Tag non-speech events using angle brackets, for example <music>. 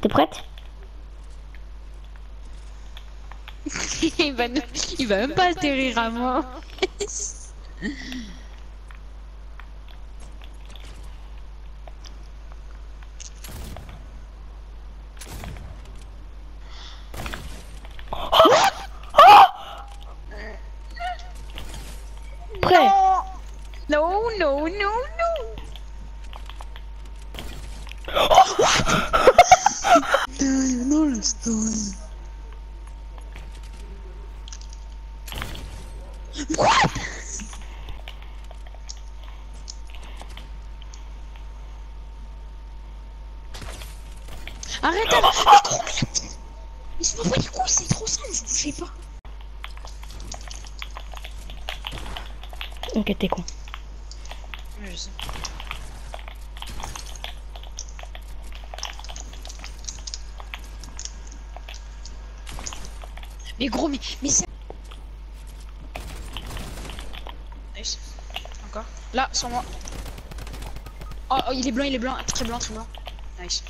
T'es prête? <laughs> Il, va ne- il va même pas atterrir à moi. <laughs> Non, non, non, non. Non, le stone. Arrête avec les gros Mais c'est pas les couilles, c'est trop simple, vous bougez pas. Ok, t'es con. Mais gros, mais, mais c'est. Nice. Encore. Là, sur moi. Oh, oh, il est blanc, il est blanc. Très blanc, très blanc. Nice.